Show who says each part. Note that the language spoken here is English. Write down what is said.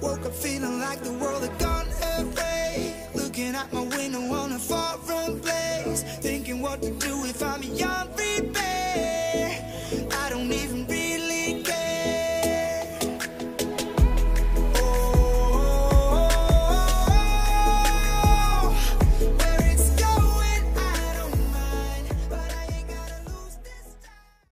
Speaker 1: Woke up feeling like the world had gone away. Looking out my window on a foreign place. Thinking what to do if I'm young.